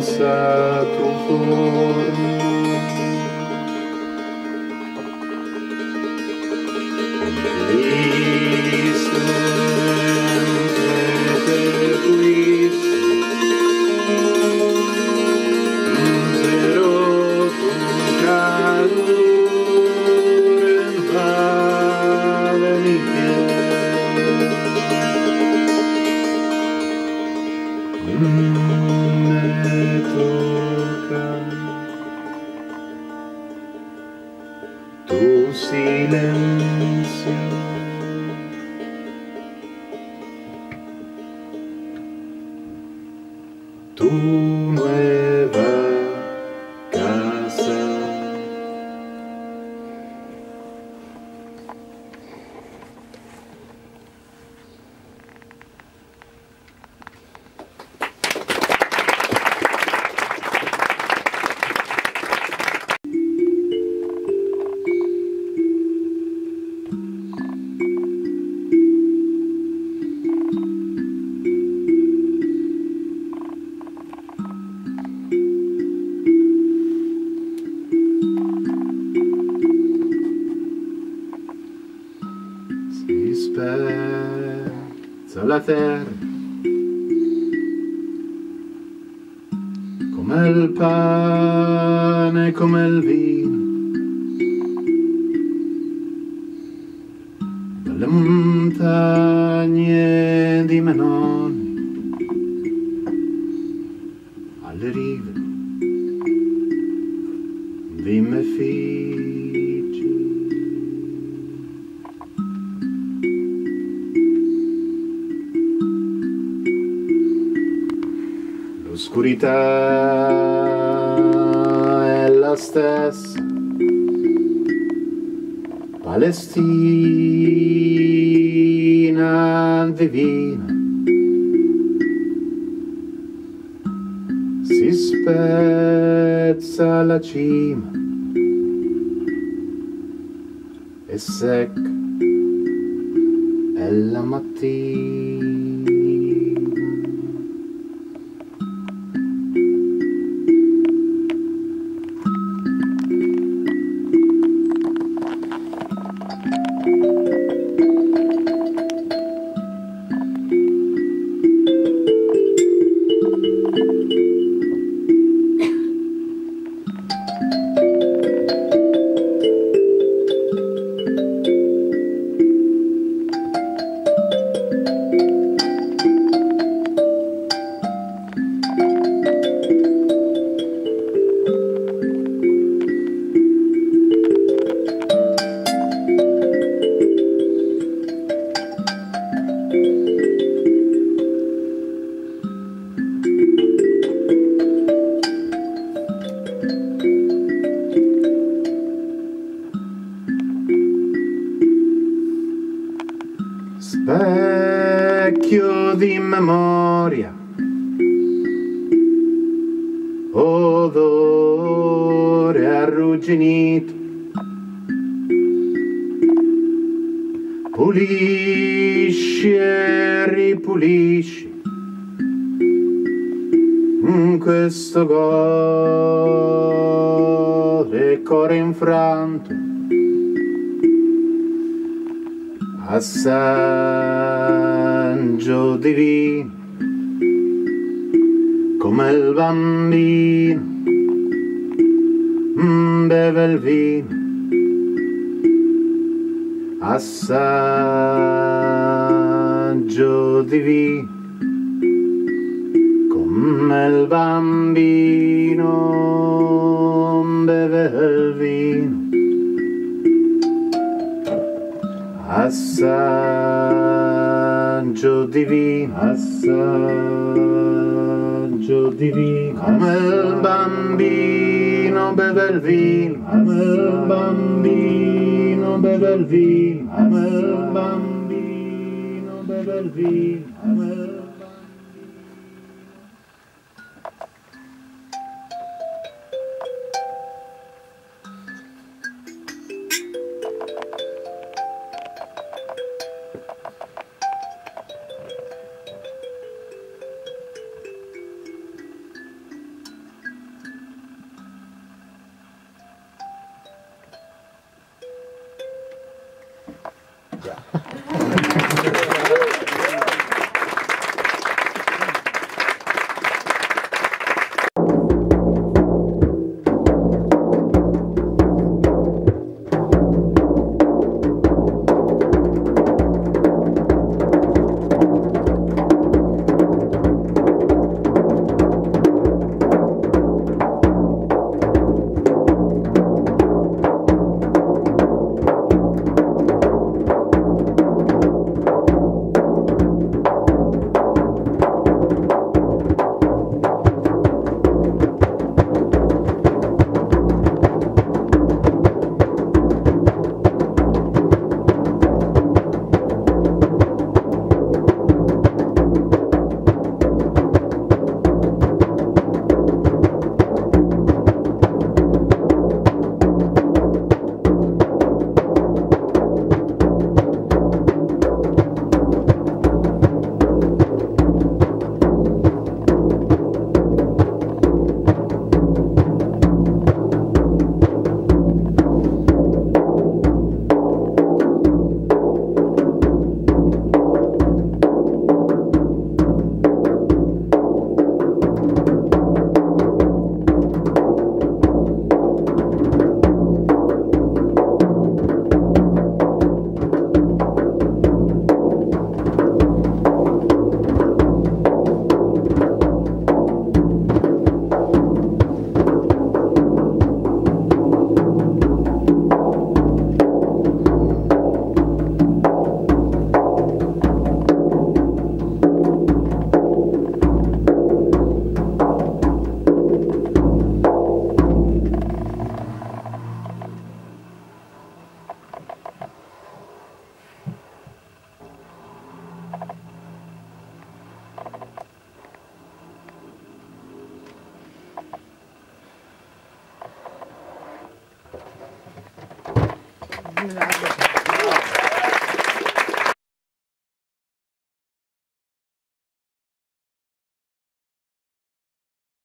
ساتفور silencio. Tú la terra. Come il pane, come il vino. Dalle montagne di Menoni. Alle rive. Di Mefigi l'oscurità è la stessa. Palestina divina si spezza la cima e secca è la mattina. Specchio di memoria, odore arrugginito, pulisci e ripulisci. In questo gode cuore infranto assaggio divino come il bambino mm, beve il vino. Assaggio divino come il bambino beve il assaggio divino assaggio divino come il bambino beve il vino. Come il bambino beve il vino. Come il bambino beve il vino come il bambino Leonardo.